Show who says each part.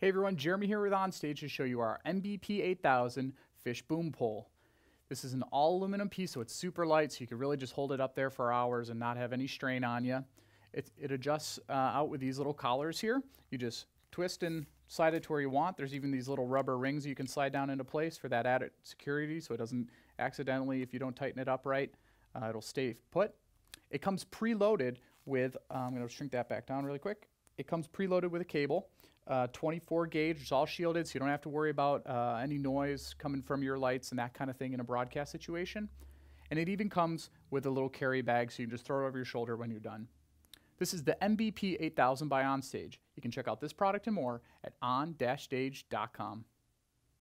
Speaker 1: Hey everyone, Jeremy here with OnStage to show you our MBP 8000 fish boom pole. This is an all aluminum piece, so it's super light, so you can really just hold it up there for hours and not have any strain on you. It, it adjusts uh, out with these little collars here. You just twist and slide it to where you want. There's even these little rubber rings you can slide down into place for that added security, so it doesn't accidentally, if you don't tighten it up right, uh, it'll stay put. It comes preloaded with, uh, I'm going to shrink that back down really quick. It comes preloaded with a cable uh, 24 gauge. It's all shielded, so you don't have to worry about uh, any noise coming from your lights and that kind of thing in a broadcast situation. And it even comes with a little carry bag, so you can just throw it over your shoulder when you're done. This is the MBP 8000 by OnStage. You can check out this product and more at on-stage.com.